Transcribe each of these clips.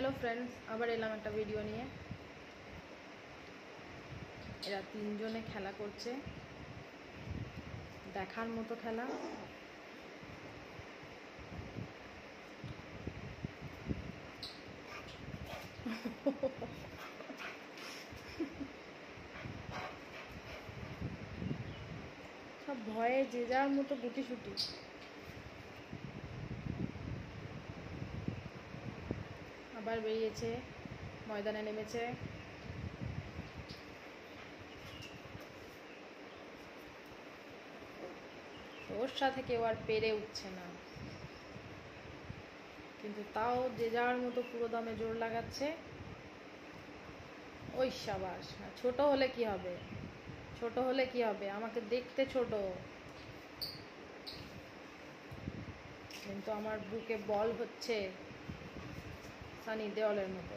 Hello friends আবার এলাম একটা ভিডিও নিয়ে। এরা তিনজনে খেলা করছে। দেখার মতো খেলা। সব ভয়ে যে যার মতো গুটিসুটি। আবার বেরিয়েছে, ময়দানে নেমেছে। ওর সাথে কেউ আর পেরে উঠছে না। কিন্তু তাও যে যার মতো পুরো দমে জোর লাগাচ্ছে, ওই সাবাস। ছোট হলে কি হবে? ছোট হলে কি হবে? আমাকে দেখতে ছোট। কিন্তু আমার বুকে বল হচ্ছে। সানি দেওয়ালের মতো।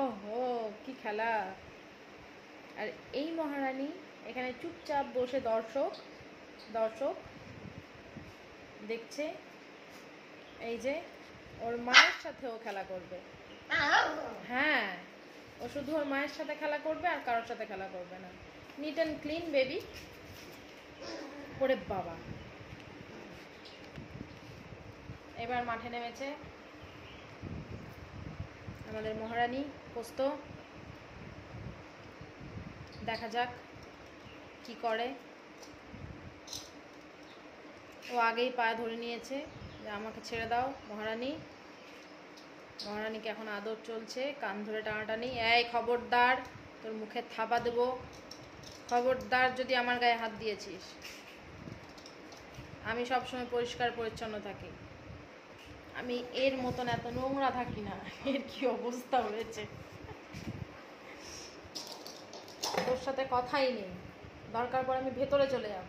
ওহো, কি খেলা। আর এই মহারানী এখানে চুপচাপ বসে দর্শক দর্শক দেখছে এই যে ওর মায়ের সাথেও খেলা করবে। হ্যাঁ ও শুধু ওর মায়ের সাথে খেলা করবে আর কারোর সাথে খেলা করবে না। নিট অ্যান্ড ক্লিন বেবি ওরে বাবা। এবার মাঠে নেমেছে আমাদের মহারানী, পোস্ত। দেখা যাক কি করে। ও আগেই পায়ে ধরে নিয়েছে যে আমাকে ছেড়ে দাও মহারানী। মহারানীকে এখন আদর চলছে, কান ধরে টানাটানি। এই খবরদার, তোর মুখে থাপা দেব। খবরদার যদি আমার গায়ে হাত দিয়েছিস। আমি সবসময় পরিষ্কার পরিচ্ছন্ন থাকি। আমি এর মতন এত নোংরা থাকি না, এর কি অবস্থা হয়েছে? তোর সাথে কথাই নেই, দরকার পর আমি ভেতরে চলে যাব।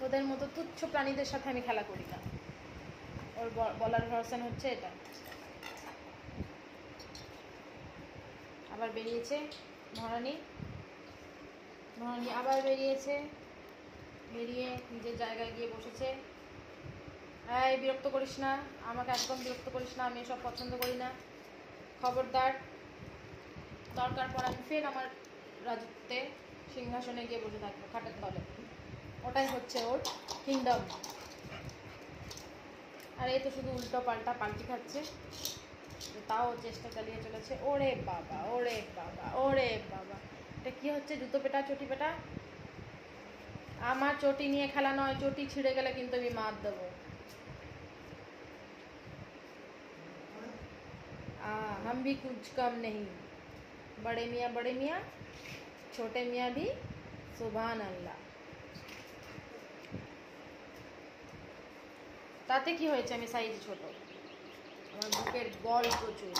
তোদের মতো তুচ্ছ প্রাণীদের সাথে আমি খেলা করি না। ওর বলার ভার্সন হচ্ছে এটা। আবার বেরিয়েছে, মহারানী। মহারানী আবার বেরিয়েছে। বেরিয়ে নিজের জায়গায় গিয়ে বসেছে। এই, বিরক্ত করিস না। আমাকে একদম বিরক্ত করিস না। আমি এসব পছন্দ করি না। খবরদার। দরকার পর আমি ফের আমার রাজত্বে সিংহাসনে গিয়ে বসে থাকব, খাটের তলে। ওটাই হচ্ছে ওর কিংডম আর এই তো শুধু উল্টো পাল্টা পাল্টি খাচ্ছে। তাও চেষ্টা চালিয়ে চলেছে। ওরে বাবা ওরে বাবা ওরে বাবা। এটা কি হচ্ছে? জুতো পেটা, চটি পেটা? আমার চটি নিয়ে খেলা নয় চটি ছিঁড়ে গেলে কিন্তু আমি মার দেবো आ, हम भी कुछ कम नहीं बड़े मियाँ बड़े मियाँ छोटे मियाँ भी सुबहान আল্লাহ তাতে কি হয়েছে আমি সাইজ ছোট আমার বুকের বল প্রচুর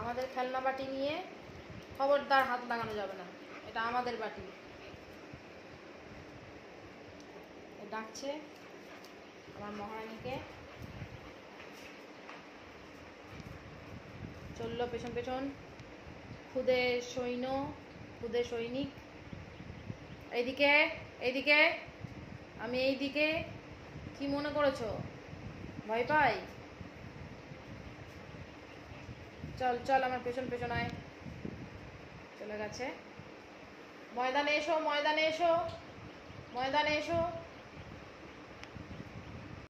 আমাদের খেলনা বাটি নিয়ে খবরদার হাত লাগানো যাবে না এটা আমাদের বাটি। ডাকছে আমার মহারানীকে। চলল পেছন পেছন। খুদে সৈন্য, খুদে সৈনিক। এইদিকে এইদিকে আমি এইদিকে। কি মনে করেছ? ভয় পাই? চল চল আমার পেছন পেছন আয়। চলে গেছে। ময়দানে এসো ময়দানে এসো ময়দানে এসো।